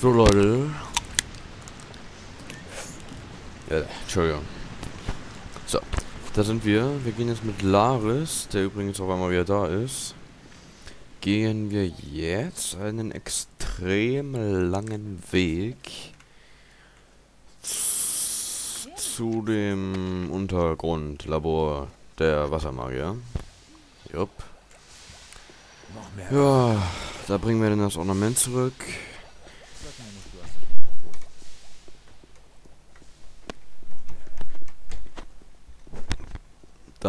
So Leute. Ja, Entschuldigung. So, da sind wir. Wir gehen jetzt mit Laris, der übrigens auf einmal wieder da ist. Gehen wir jetzt einen extrem langen Weg zu dem Untergrundlabor der Wassermagier. Jupp. Ja, da bringen wir dann das Ornament zurück.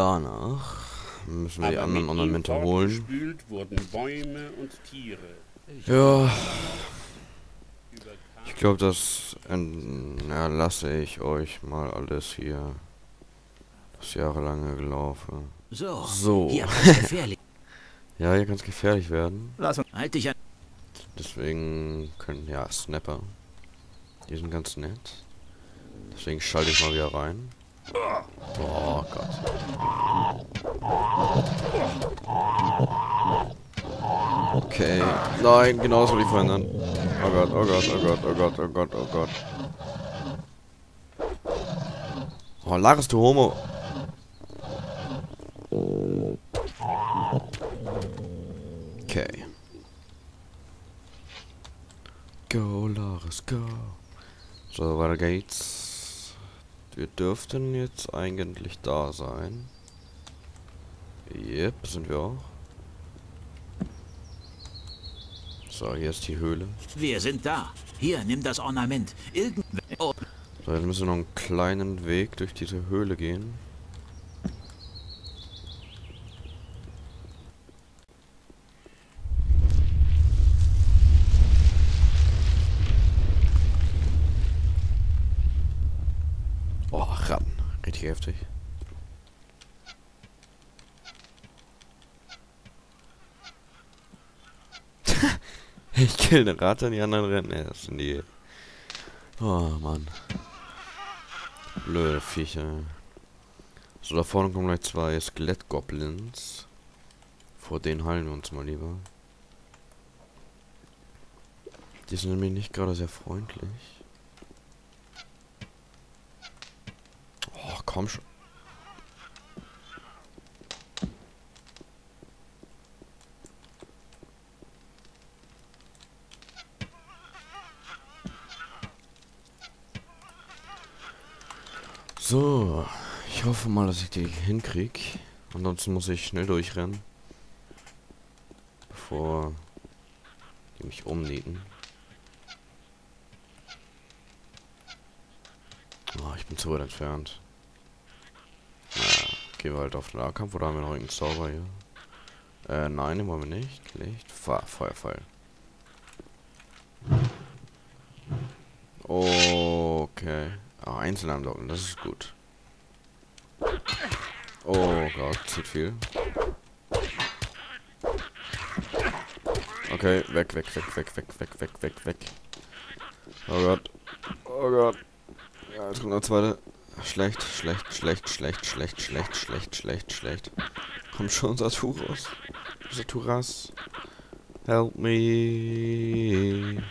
Danach müssen wir die Aber anderen mit ihm Ornamente holen. fortgespült wurden Bäume und Tiere. Ja, ich glaube, das ja, lasse ich euch mal alles hier. Das jahrelange gelaufen. So, So. hier gefährlich. Ja, hier kann es gefährlich werden. Lass uns. Halt dich an. Deswegen können, ja, Snapper. Die sind ganz nett. Deswegen schalte ich mal wieder rein. Oh Gott. Okay. Nein, genau das wollte ich verhindern. Oh Gott, oh Gott, oh Gott, oh Gott, oh Gott, oh Gott. Oh, Laris, du Homo. Okay. Go, Laris, go. So, weiter geht's. Wir dürften jetzt eigentlich da sein. Yep, sind wir auch. So, hier ist die Höhle. Wir sind da. Hier, nimm das Ornament. Irgend. So, jetzt müssen wir noch einen kleinen Weg durch diese Höhle gehen. Ich kill eine Ratte und die anderen rennen erst in die... Oh, Mann. Blöde Viecher. So, da vorne kommen gleich zwei Skelettgoblins. Vor denen heilen wir uns mal lieber. Die sind nämlich nicht gerade sehr freundlich. Oh, komm schon. So, ich hoffe mal, dass ich die hinkrieg. Ansonsten muss ich schnell durchrennen. Bevor die mich umnieten. Oh, ich bin zu weit entfernt. Naja, gehen wir halt auf den Nahkampf oder haben wir noch irgendeinen Zauber hier? Äh, nein, den wollen wir nicht. Licht, Fe Feuerfall. Okay. Ah, einzeln andocken, das ist gut. Oh Gott, zieht viel. Okay, weg, weg, weg, weg, weg, weg, weg, weg, weg. Oh Gott. Oh Gott. Ja, jetzt kommt noch zweite. Schlecht, schlecht, schlecht, schlecht, schlecht, schlecht, schlecht, schlecht, schlecht. Komm schon, Saturos. Saturas. Help me.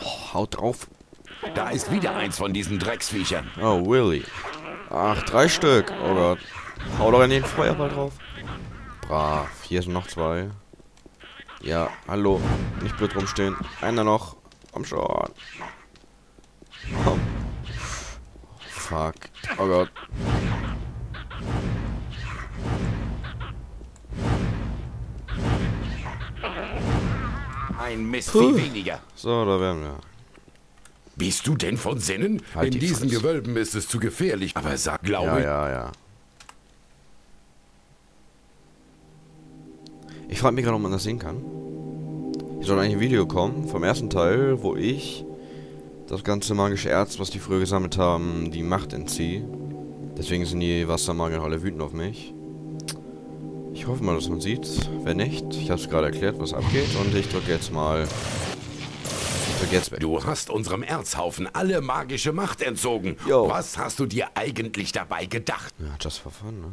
Oh, haut drauf. Da ist wieder eins von diesen Drecksviechern. Oh, Willy. Ach, drei Stück. Oh Gott. Hau doch in den Feuerball drauf. Brav. Hier sind noch zwei. Ja, hallo. Nicht blöd rumstehen. Einer noch. Komm schon. Komm. Fuck. Oh Gott. Ein Mistvieh weniger. So, da wären wir. Bist du denn von Sinnen? Halt In die diesen Fresse. Gewölben ist es zu gefährlich. Aber sag, glaube Ja, ja, ja. Ich frage mich gerade, ob man das sehen kann. Hier soll eigentlich ein Video kommen vom ersten Teil, wo ich das ganze magische Erz, was die früher gesammelt haben, die Macht entziehe. Deswegen sind die Wassermagier alle wütend auf mich. Ich hoffe mal, dass man sieht. Wenn nicht, ich habe es gerade erklärt, was abgeht. Und ich drücke jetzt mal... Ich jetzt weg. Du hast unserem Erzhaufen alle magische Macht entzogen. Jo. Was hast du dir eigentlich dabei gedacht? Ja, just for fun, ne?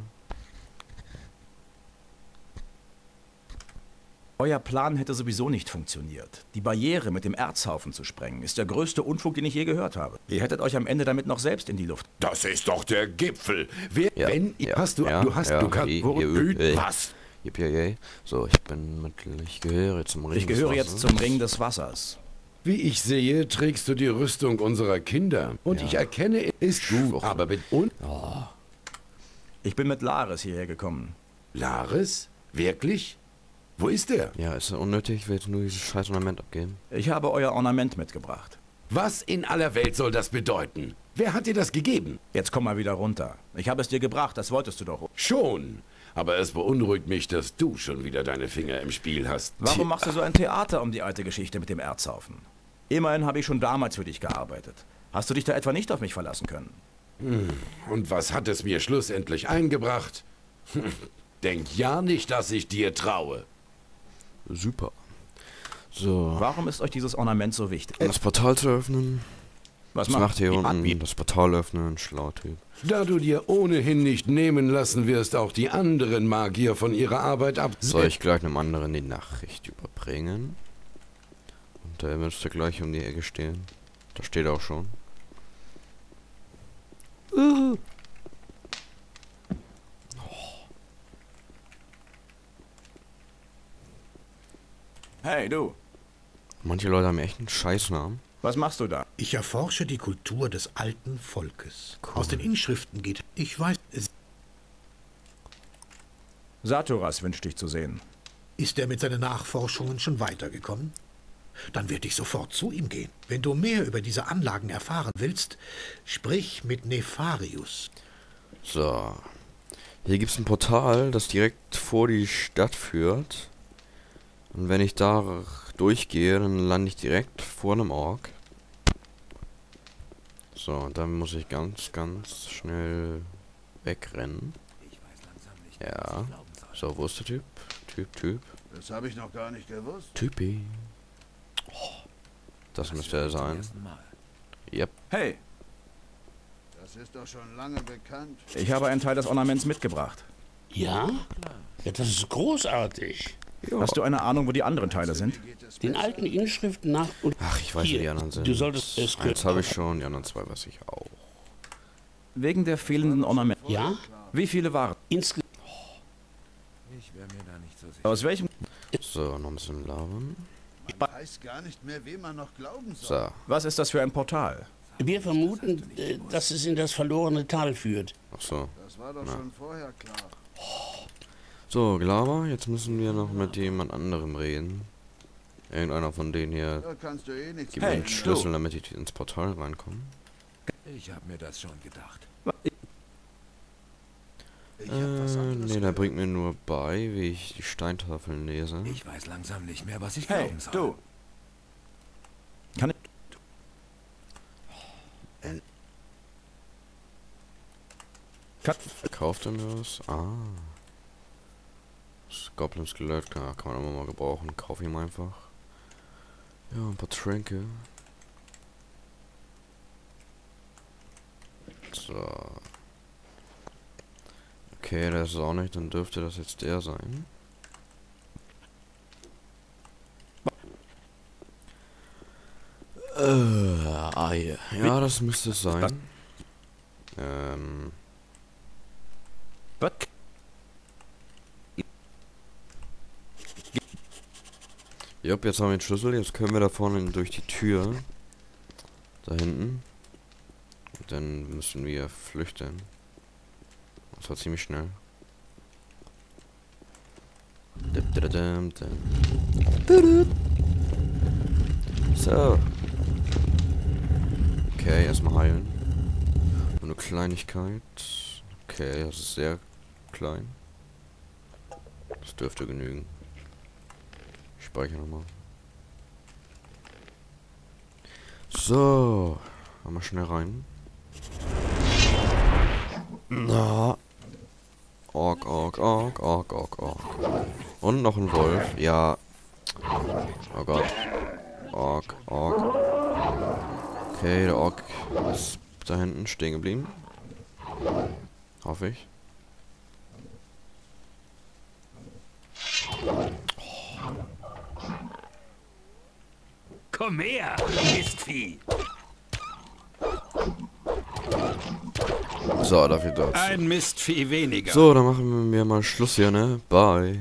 Euer Plan hätte sowieso nicht funktioniert. Die Barriere mit dem Erzhaufen zu sprengen, ist der größte Unfug, den ich je gehört habe. Ihr hättet euch am Ende damit noch selbst in die Luft. Das ist doch der Gipfel. Wer, Ja, wenn, ja, hast du, ja, du hast, ja, du kannst, je- äh, was? Yippie, So, ich bin mit, ich gehöre zum Ring. Ich des gehöre jetzt Wassers. zum Ring des Wassers. Wie ich sehe, trägst du die Rüstung unserer Kinder. Und ich erkenne, ist gut, aber mit und Ich bin mit Laris hierher gekommen. Laris? Wirklich? Wo ist er? Ja, ist ja unnötig, ich will jetzt nur dieses scheiß Ornament abgeben. Ich habe euer Ornament mitgebracht. Was in aller Welt soll das bedeuten? Wer hat dir das gegeben? Jetzt komm mal wieder runter. Ich habe es dir gebracht, das wolltest du doch. Schon. Aber es beunruhigt mich, dass du schon wieder deine Finger im Spiel hast. Warum machst du so ein Theater um die alte Geschichte mit dem Erzhaufen? Immerhin habe ich schon damals für dich gearbeitet. Hast du dich da etwa nicht auf mich verlassen können? Und was hat es mir schlussendlich eingebracht? Denk ja nicht, dass ich dir traue. Super. So, Warum ist euch dieses Ornament so wichtig? um das Portal zu öffnen. Was Was macht hier Wie- unten? Das Portal öffnen, schlau Typ. Da du dir ohnehin nicht nehmen lassen wirst, auch die anderen Magier von ihrer Arbeit ab. Soll ich gleich einem anderen die Nachricht überbringen? Und der müsste gleich um die Ecke stehen. Da steht er auch schon. Hey, du. Manche Leute haben echt einen Scheißnamen. Was machst du da? Ich erforsche die Kultur des alten Volkes. Aus den Inschriften geht. Ich weiß, es- Saturas wünscht dich zu sehen. ist er mit seinen Nachforschungen schon weitergekommen? Dann werde ich sofort zu ihm gehen. Wenn du mehr über diese Anlagen erfahren willst, sprich mit Nefarius. So. Hier gibt es ein Portal, das direkt vor die Stadt führt. Und wenn ich da durchgehe, dann lande ich direkt vor einem Ork. So, und dann muss ich ganz, ganz schnell wegrennen. Ja. So, wo ist der Typ? Typ, Typ. Das habe ich noch gar nicht gewusst. Typi. Oh, das müsste er sein. Yep. Hey, Das ist doch schon lange bekannt. ich habe einen Teil des Ornaments mitgebracht. Ja? Ja, das ist großartig. Hast du eine Ahnung, wo die anderen Teile sind? Den alten Inschriften nach und Ach, ich weiß, wie Hier, die anderen sind. Du solltest es Eins habe ich schon, die anderen zwei weiß ich auch. Wegen der fehlenden Ornamente. Ja? Wie viele waren? Insge Aus welchem? So, noch ein bisschen labern. Man weiß gar nicht mehr, wem man noch glauben soll. So, Was ist das für ein Portal? wir vermuten, äh, dass es in das verlorene Tal führt. ach so. Das war doch schon vorher klar. So, Glava, jetzt müssen wir noch mit jemand anderem reden. Irgendeiner von denen hier du eh gibt mir Hey, einen du. Schlüssel, damit ich ins Portal reinkomme. Ich habe mir das schon gedacht. Ich hab Äh, nee, der bringt mir nur bei, wie ich die Steintafeln lese. Ich weiß langsam nicht mehr, was ich Hey, glauben soll. du. Kann ich? Kat Verkauft er mir was? Ah. Das Goblin-Skelett kann, kann man immer mal gebrauchen. Kauf ihm einfach. Ja, ein paar Tränke. So. Okay, der ist auch nicht, dann dürfte das jetzt der sein. Äh, ah, hier. Ja, das müsste es sein. Ähm. Was? Jupp, jetzt haben wir den Schlüssel. Jetzt können wir da vorne durch die Tür. Da hinten. Und dann müssen wir flüchten. Das war ziemlich schnell. So. Okay, erstmal heilen. Nur eine Kleinigkeit. Okay, das ist sehr klein. Das dürfte genügen. Ich speichere nochmal. So. Mal schnell rein. Na. Ork, ork, ork, ork, ork, ork. Und noch ein Wolf. Ja. Oh Gott. Ork, ork. Okay, der Ork ist da hinten stehen geblieben. Hoffe ich. Komm her, Mistvieh. So, dafür dazu. Ein Mistvieh weniger. So, dann machen wir mal Schluss hier, ne? Bye.